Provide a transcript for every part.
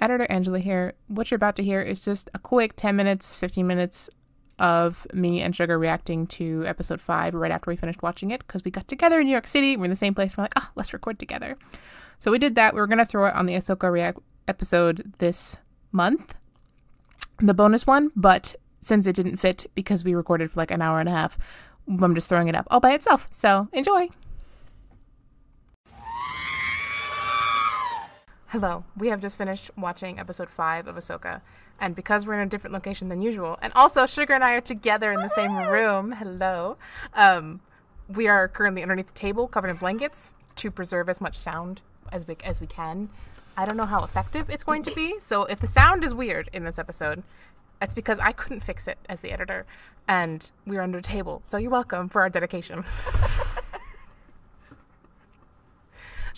editor Angela here. What you're about to hear is just a quick 10 minutes, 15 minutes of me and Sugar reacting to episode 5 right after we finished watching it because we got together in New York City. We're in the same place. We're like, oh, let's record together. So we did that. We were going to throw it on the Ahsoka react episode this month, the bonus one, but since it didn't fit because we recorded for like an hour and a half, I'm just throwing it up all by itself. So enjoy. Hello, we have just finished watching episode 5 of Ahsoka. And because we're in a different location than usual, and also Sugar and I are together in the same room, hello, um, we are currently underneath the table covered in blankets to preserve as much sound as we, as we can. I don't know how effective it's going to be, so if the sound is weird in this episode, that's because I couldn't fix it as the editor, and we are under a table. So you're welcome for our dedication.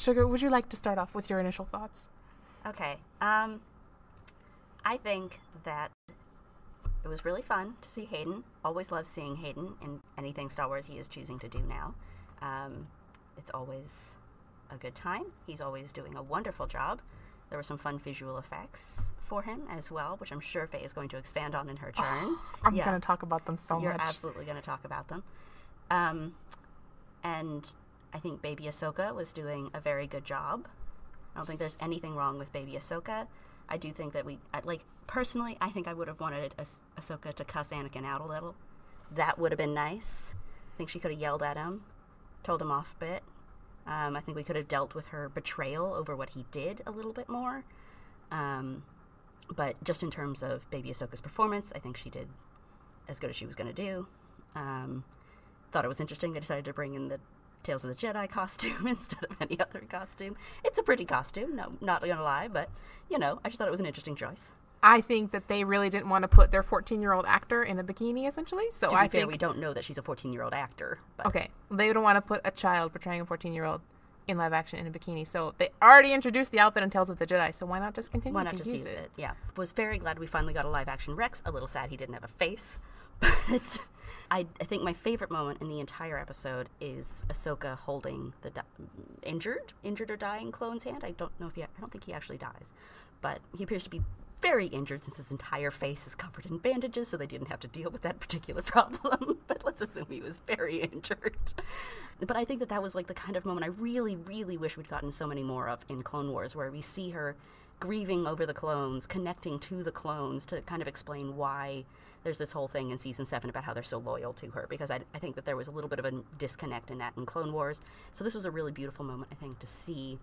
Sugar, would you like to start off with your initial thoughts? Okay. Um, I think that it was really fun to see Hayden. Always love seeing Hayden in anything Star Wars he is choosing to do now. Um, it's always a good time. He's always doing a wonderful job. There were some fun visual effects for him as well, which I'm sure Fae is going to expand on in her turn. Oh, I'm Yeah. going to talk about them so You're much. absolutely going to talk about them. Um, and I think Baby Ahsoka was doing a very good job. I don't think there's anything wrong with Baby Ahsoka. I do think that we, like, personally, I think I would have wanted Ah- Ahsoka to cuss Anakin out a little. That would have been nice. I think she could have yelled at him, told him off a bit. Um, I think we could have dealt with her betrayal over what he did a little bit more. Um, but just in terms of Baby Ahsoka's performance, I think she did as good as she was going to do. Um, thought it was interesting they decided to bring in the Tales of the Jedi costume instead of any other costume. It's a pretty costume, no, not gonna lie, but you know, I just thought it was an interesting choice. I think that they really didn't want to put their 14 year old actor in a bikini, essentially. So To I fair, think we don't know that she's a 14 year old actor. But okay, they don't want to put a child portraying a 14 year old in live action in a bikini. So they already introduced the outfit in Tales of the Jedi. So why not just continue? why not just use use it? Yeah, was very glad we finally got a live action Rex. A little sad he didn't have a face, but I, I think my favorite moment in the entire episode is Ahsoka holding the di- injured, injured or dying clone's hand. I don't know if he, I don't think he actually dies, but he appears to be very injured since his entire face is covered in bandages, so they didn't have to deal with that particular problem. but let's assume he was very injured. But I think that that was like the kind of moment I really, really wish we'd gotten so many more of in Clone Wars, where we see her grieving over the clones, connecting to the clones to kind of explain why there's this whole thing in season seven about how they're so loyal to her. Because I, I think that there was a little bit of a disconnect in that in Clone Wars. So this was a really beautiful moment, I think, to see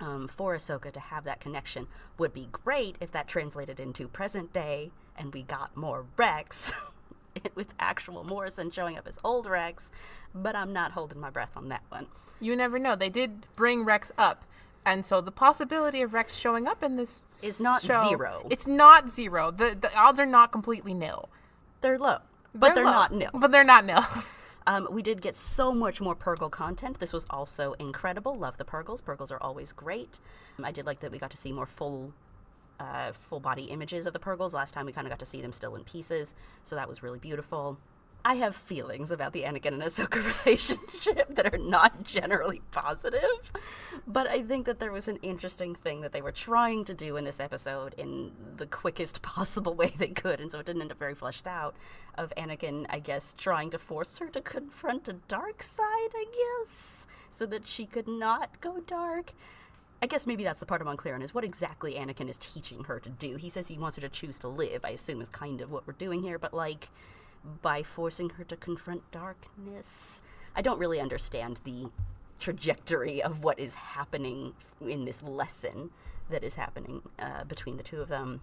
um, for Ahsoka to have that connection. Would be great if that translated into present day and we got more Rex. with actual Morrison showing up as old Rex, but I'm not holding my breath on that one. You never know. They did bring Rex up. And so the possibility of Rex showing up in this Is not show- zero. It's not zero. The the odds are not completely nil. They're low, but they're, low, not nil. But they're not nil. Um, we did get so much more Purrgil content. This was also incredible. Love the Purrgils. Purrgils are always great. Um, I did like that we got to see more full, uh, full body images of the Purrgils. Last time we kind of got to see them still in pieces, so that was really beautiful. I have feelings about the Anakin and Ahsoka relationship that are not generally positive, but I think that there was an interesting thing that they were trying to do in this episode in the quickest possible way they could, and so it didn't end up very fleshed out. Of Anakin, I guess, trying to force her to confront a dark side, I guess, so that she could not go dark. I guess maybe that's the part I'm unclear on is what exactly Anakin is teaching her to do. He says he wants her to choose to live, I assume is kind of what we're doing here, but like by forcing her to confront darkness. I don't really understand the trajectory of what is happening in this lesson that is happening uh, between the two of them.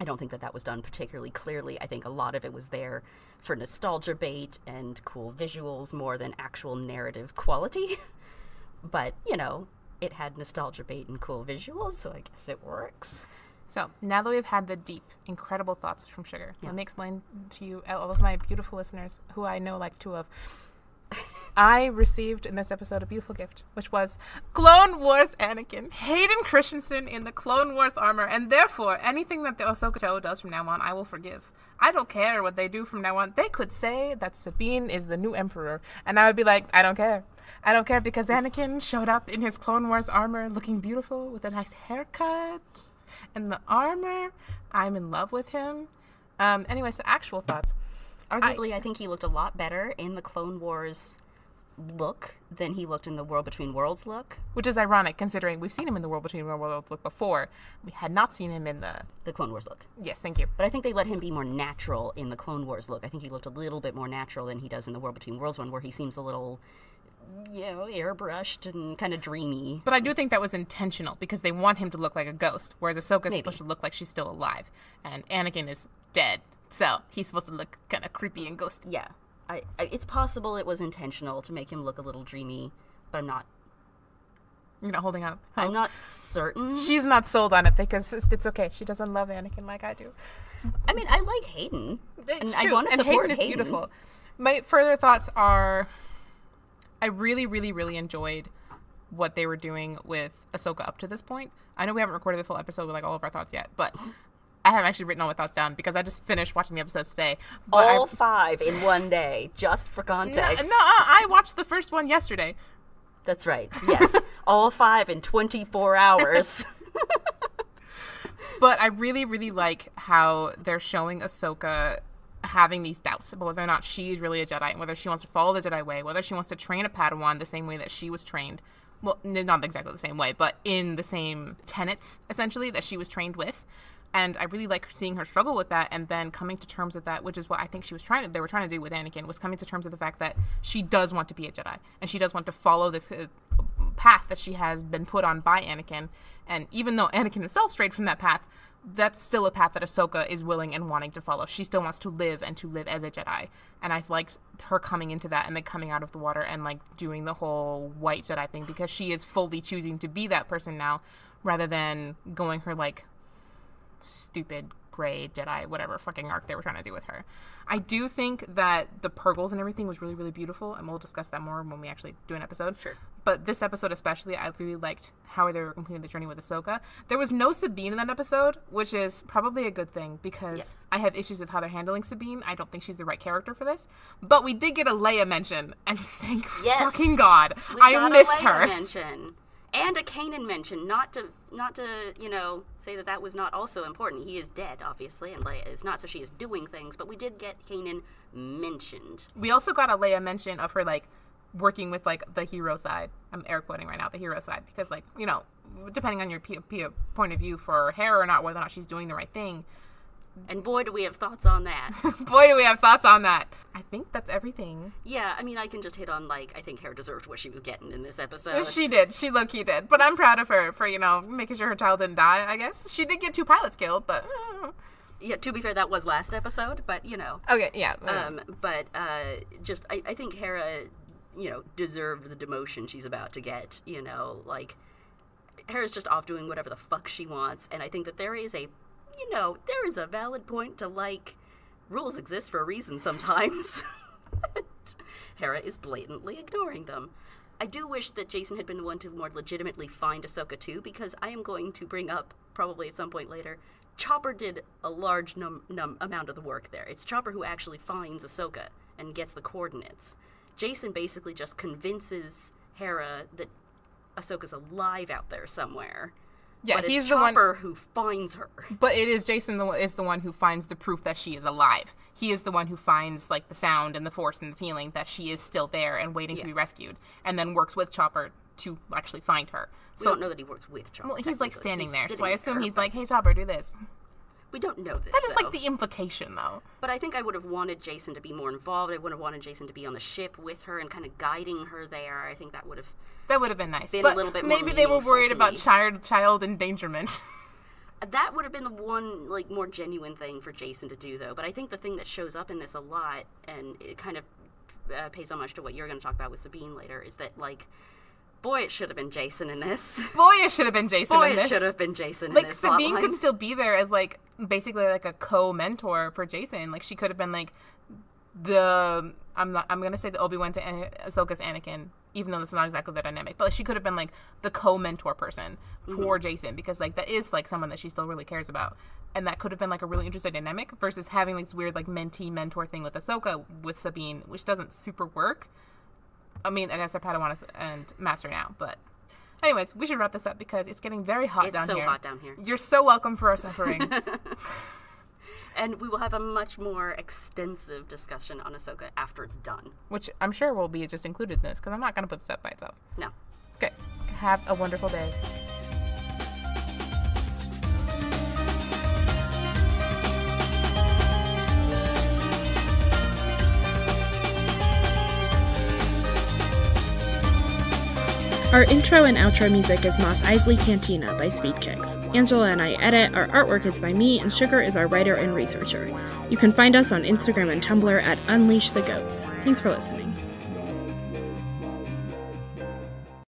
I don't think that that was done particularly clearly. I think a lot of it was there for nostalgia bait and cool visuals more than actual narrative quality. but, you know, it had nostalgia bait and cool visuals, so I guess it works. So now that we've had the deep, incredible thoughts from Sugar, let me explain to you, uh, all of my beautiful listeners, who I know like two of. I received in this episode a beautiful gift, which was Clone Wars Anakin, Hayden Christensen in the Clone Wars armor, and therefore anything that the Ahsoka show does from now on, I will forgive. I don't care what they do from now on. They could say that Sabine is the new emperor, and I would be like, I don't care. I don't care because Anakin showed up in his Clone Wars armor looking beautiful with a nice haircut. And the armor. I'm in love with him. Um, anyway, so actual thoughts. Arguably, I, think he looked a lot better in the Clone Wars look than he looked in the World Between Worlds look. Which is ironic considering we've seen him in the World Between Worlds look before. We had not seen him in the. The Clone Wars look. Yes, thank you. But I think they let him be more natural in the Clone Wars look. I think he looked a little bit more natural than he does in the World Between Worlds one, where he seems a little. You know, airbrushed and kind of dreamy. But I do think that was intentional because they want him to look like a ghost, whereas Ahsoka's Maybe. supposed to look like she's still alive, and Anakin is dead, so he's supposed to look kind of creepy and ghosty. Yeah, I, I, it's possible it was intentional to make him look a little dreamy, but I'm not. You're not holding up. I'm not certain. She's not sold on it because it's, it's okay. She doesn't love Anakin like I do. I mean, I like Hayden, It's and true. I want to support Hayden is beautiful. My further thoughts are, I really, really, really enjoyed what they were doing with Ahsoka up to this point. I know we haven't recorded the full episode with like all of our thoughts yet, but I haven't actually written all my thoughts down because I just finished watching the episodes today. But All I, five in one day, just for no, context. no, uh, I watched the first one yesterday. That's right. Yes, all five in 24 hours. But I really, really like how they're showing Ahsoka having these doubts about whether or not she's really a Jedi and whether she wants to follow the Jedi way, whether she wants to train a Padawan the same way that she was trained. Well, not exactly the same way, but in the same tenets, essentially, that she was trained with. And I really like seeing her struggle with that and then coming to terms with that, which is what I think she was trying to, they were trying to do with Anakin, was coming to terms with the fact that she does want to be a Jedi and she does want to follow this uh, path that she has been put on by Anakin. And even though Anakin himself strayed from that path, that's still a path that Ahsoka is willing and wanting to follow. She still wants to live and to live as a Jedi. And I've liked her coming into that and then coming out of the water and like doing the whole white Jedi thing because she is fully choosing to be that person now rather than going her like stupid gray Jedi, whatever fucking arc they were trying to do with her. I do think that the Purrgils and everything was really, really beautiful, and we'll discuss that more when we actually do an episode. Sure. But this episode especially, I really liked how they were completing the journey with Ahsoka. There was no Sabine in that episode, which is probably a good thing because Yes. I have issues with how they're handling Sabine. I don't think she's the right character for this. But we did get a Leia mention, and thank Yes. fucking God, We I miss her. mention and a Kanan mention. Not to not to you know say that that was not also important. He is dead, obviously, and Leia is not. So she is doing things, but we did get Kanan mentioned. We also got a Leia mention of her like working with like the hero side. I'm air quoting right now, the hero side, because like you know, depending on your p- p- point of view for her or not, whether or not she's doing the right thing. And boy, do we have thoughts on that. Boy, do we have thoughts on that. I think that's everything. yeah, I mean, I can just hit on like I think Hera deserved what she was getting in this episode. She did. She low key did. But I'm proud of her for you know making sure her child didn't die. I guess she did get two pilots killed, but yeah, to be fair, that was last episode, but you know. okay, yeah. Um, but uh, just I, I think Hera, you know, deserved the demotion she's about to get. You know, like Hera's just off doing whatever the fuck she wants, and I think that there is a, you know, there is a valid point to like rules exist for a reason sometimes. Hera is blatantly ignoring them. I do wish that Jacen had been the one to more legitimately find Ahsoka too, because I am going to bring up probably at some point later. Chopper did a large num- num- amount of the work there. It's Chopper who actually finds Ahsoka and gets the coordinates. Jacen basically just convinces Hera that Ahsoka's alive out there somewhere. Yeah, but he's it's the one. Who finds her. But it is Jacen the, is the one who finds the proof that she is alive. He is the one who finds like the sound and the force and the feeling that she is still there and waiting to be rescued, and then works with Chopper to actually find her. We So don't know that he works with Chopper. well, he's like standing He's there, so I assume he's like, "Hey, Chopper, do this." We don't know this. That is though. like the implication, though. But I think I would have wanted Jacen to be more involved. I would have wanted Jacen to be on the ship with her and kind of guiding her there. I think that would have That would have been nice. Been a little bit more maybe they were worried about me. child child endangerment. that would have been the one like more genuine thing for Jacen to do though. But I think the thing that shows up in this a lot and it kind of uh, pays homage to what you're going to talk about with Sabine later is that like boy it should have been Jacen in this. Boy, it should have been Jacen boy in it should have been Jacen in like Sabine could still be there as like basically like a co-mentor for Jacen. Like she could have been like the I'm not I'm gonna say the Obi Wan to An- Ahsoka's Anakin, even though this is not exactly the dynamic. But like, she could have been like the co-mentor person for mm-hmm. Jacen because like that is like someone that she still really cares about. And that could have been like a really interesting dynamic versus having like this weird like mentee mentor thing with Ahsoka with Sabine, which doesn't super work. I mean, I guess they're Padawan and Master now, but Anyways, we should wrap this up because it's getting very hot It's down so here. It's so hot down here. You're so welcome for our suffering. And we will have a much more extensive discussion on Ahsoka after it's done. which I'm sure will be just included in this because I'm not going to put this up by itself. No. Okay. Have a wonderful day. Our intro and outro music is Mos Eisley Cantina by Spiedkiks. Angela and I edit, our artwork is by me, and Sugar is our writer and researcher. You can find us on Instagram and Tumblr at Unleash the Goats. Thanks for listening.